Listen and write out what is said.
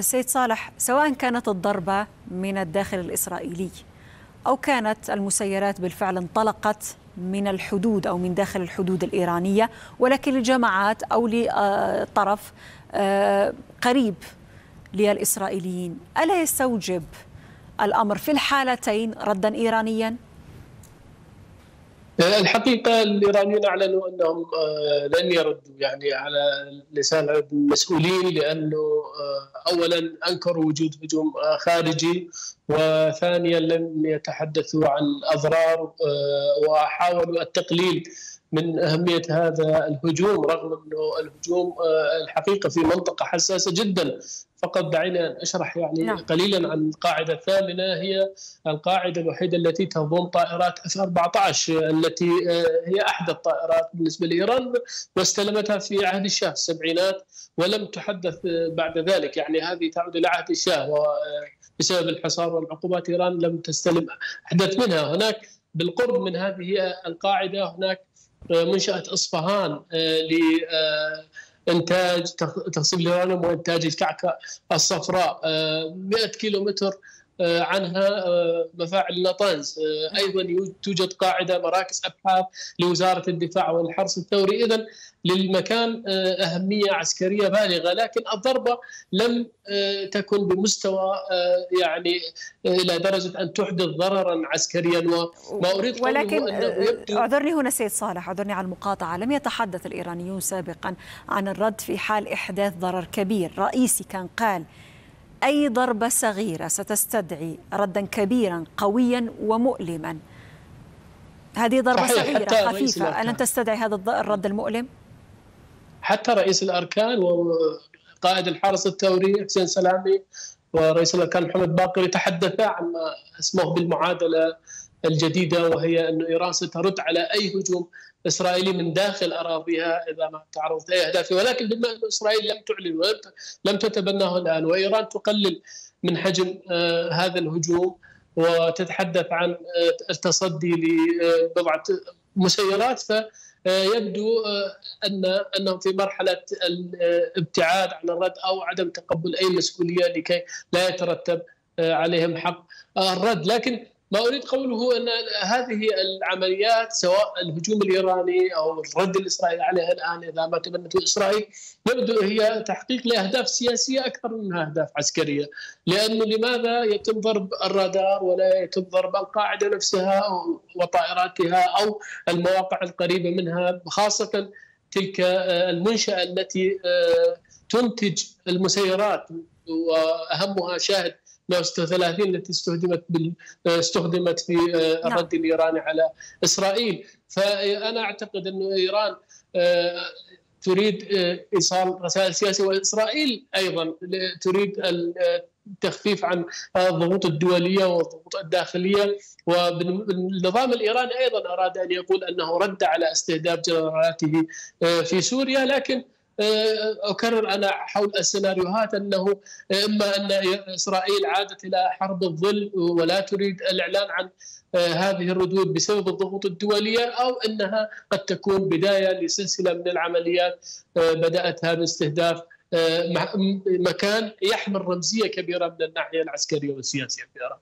سيد صالح سواء كانت الضربة من الداخل الإسرائيلي أو كانت المسيرات بالفعل انطلقت من الحدود أو من داخل الحدود الإيرانية ولكن لجماعات أو لطرف قريب للإسرائيليين ألا يستوجب الأمر في الحالتين ردا ايرانيا؟ الحقيقة الإيرانيين أعلنوا أنهم لن يردوا يعني على لسان المسؤولين لأنه أولا أنكروا وجود هجوم خارجي وثانيا لم يتحدثوا عن أضرار وحاولوا التقليل من أهمية هذا الهجوم رغم أنه الهجوم الحقيقة في منطقة حساسة جدا. فقط دعينا أشرح يعني نعم. قليلا عن القاعدة الثامنة هي القاعدة الوحيدة التي تضم طائرات اف 14 التي هي احدث طائرات بالنسبة لإيران واستلمتها في عهد الشاه السبعينات ولم تحدث بعد ذلك. يعني هذه تعود إلى عهد الشاه وبسبب الحصار والعقوبات إيران لم تستلم أحدث منها هناك بالقرب من هذه القاعدة هناك منشأة إصفهان ل انتاج تغسيل اليورانيوم وإنتاج الكعكة الصفراء 100 كيلو متر عنها مفاعل نطنز أيضا توجد قاعدة مراكز أبحاث لوزارة الدفاع والحرس الثوري. اذا للمكان أهمية عسكرية بالغة. لكن الضربة لم تكن بمستوى يعني إلى درجة أن تحدث ضررا عسكريا. وما أريد ولكن أعذرني هنا سيد صالح أعذرني على المقاطعة. لم يتحدث الإيرانيون سابقا عن الرد في حال إحداث ضرر كبير. رئيسي كان قال أي ضربة صغيرة ستستدعي ردا كبيرا قويا ومؤلما. هذه ضربة صغيرة خفيفة. ألن تستدعي هذا الرد المؤلم؟ حتى رئيس الأركان وقائد الحرس الثوري حسين سلامي ورئيس الأركان محمد باقر يتحدثا عن ما اسمه بالمعادلة الجديدة وهي أن إيران سترد على أي هجوم إسرائيلي من داخل أراضيها إذا ما تعرضت اي أهداف ولكن بما أن إسرائيل لم تعلن لم تتبناه الآن وإيران تقلل من حجم هذا الهجوم وتتحدث عن التصدي لبضعة مسيرات ف يبدو أن أنهم في مرحلة الابتعاد عن الرد أو عدم تقبل أي مسؤولية لكي لا يترتب عليهم حق الرد. لكن ما أريد قوله أن هذه العمليات سواء الهجوم الإيراني أو الرد الإسرائيلي عليها الآن إذا ما تبنته إسرائيل يبدو هي تحقيق لأهداف سياسية أكثر منها أهداف عسكرية، لأنه لماذا يتم ضرب الرادار ولا يتم ضرب القاعدة نفسها وطائراتها أو المواقع القريبة منها خاصة تلك المنشأة التي تنتج المسيرات وأهمها شاهد 136 التي استخدمت بال... استخدمت في الرد الايراني على إسرائيل. فأنا أعتقد انه إيران تريد إيصال رسائل سياسية وإسرائيل أيضا تريد التخفيف عن الضغوط الدولية والضغوط الداخلية. والنظام الإيراني أيضا أراد أن يقول أنه رد على استهداف جنرالاته في سوريا. لكن أكرر أنا حول السيناريوهات أنه إما أن إسرائيل عادت إلى حرب الظل ولا تريد الإعلان عن هذه الردود بسبب الضغوط الدولية أو أنها قد تكون بداية لسلسلة من العمليات بداتها باستهداف مكان يحمل رمزية كبيرة من الناحية العسكرية والسياسية في إيران.